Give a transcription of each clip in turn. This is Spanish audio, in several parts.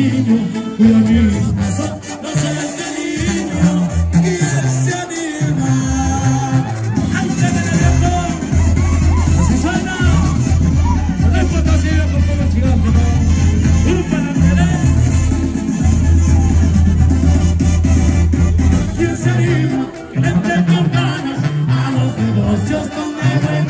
cariño, cuida no se de niño, ¿quién se anima? ¡Ay, el viejo! ¡Se suena! No si yo con no, ¡un para ¿Quién se anima? Que le entre con ganas a los negocios con de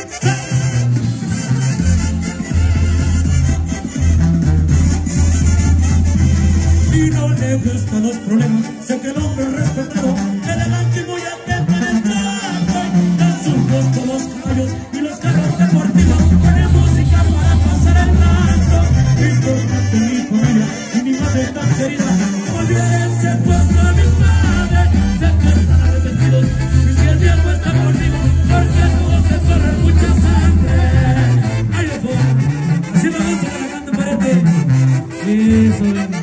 Y no le gustan los problemas. Sé que el hombre es respetado, elegante y muy atento en el trato. Dan sus gustos los caballos y los carros deportivos. Tiene música para pasar el rato. Importante mi familia y mi madre tan querida. Olvídense pues de mi padre. Sé que están arrepentidos. Y si el viejo está conmigo, porque no se corre mucha sangre. Ay, ojo. Así me gusta que la cante parete. Eso, eso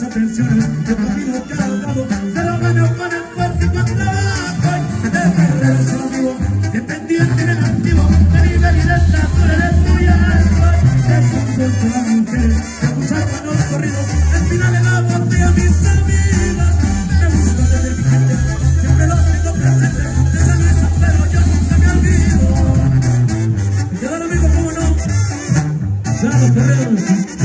muchas atenciones. El camino que ha dado se lo ganó con esfuerzo y con trabajo. De guerrero es un amigo, dependiente del activo, de de estatura eres muy alto. Es un gusto la mujer, que escuchan los corridos, al final de la botella mis amigas. Me gusta tener mi gente, siempre lo tengo presente, de esa mesa, pero yo nunca me olvido. Y quedar amigo, ¿cómo no? Claro, correos, ¿cómo